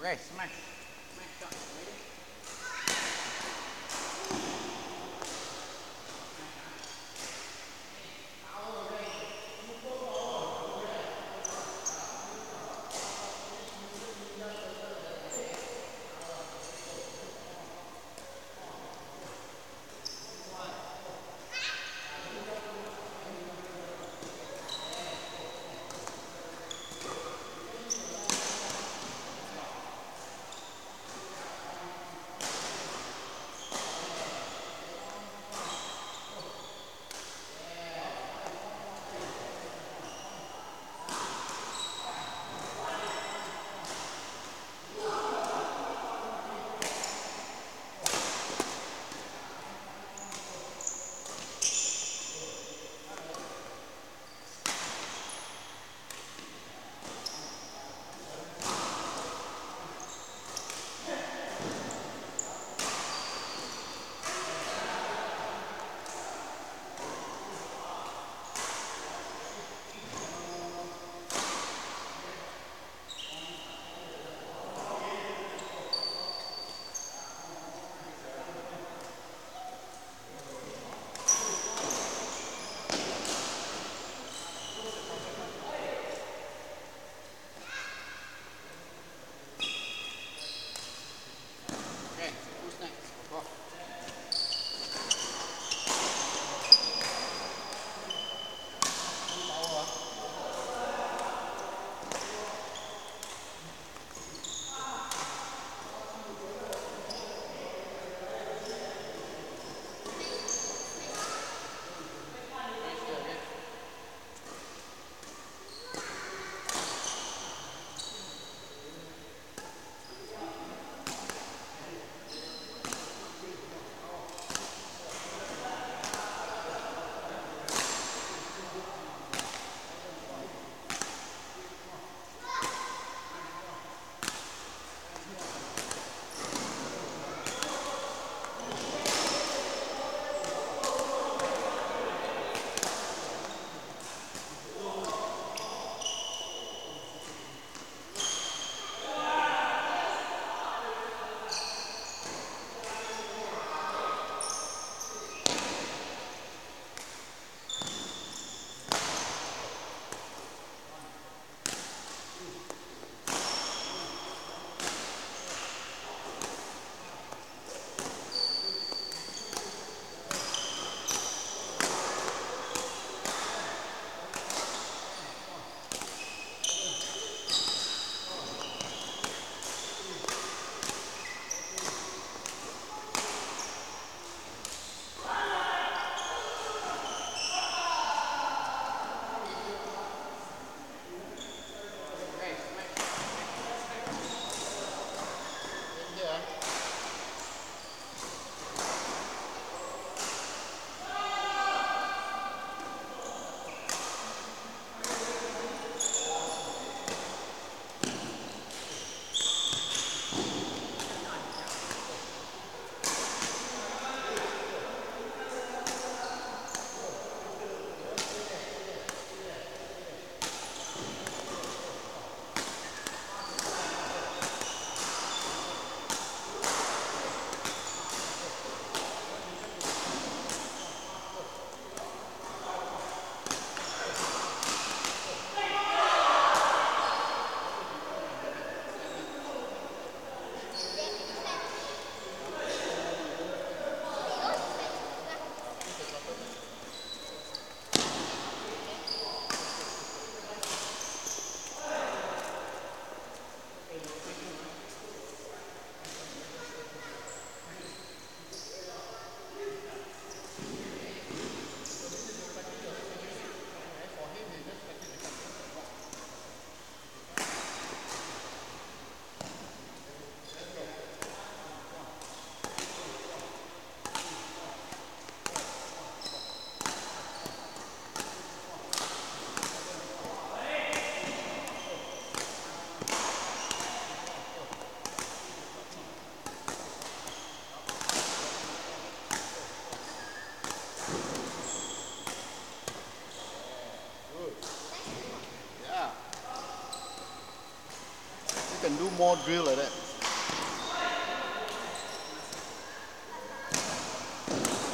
Okay, smash. Smash shot. Ready? Can do more drill like that.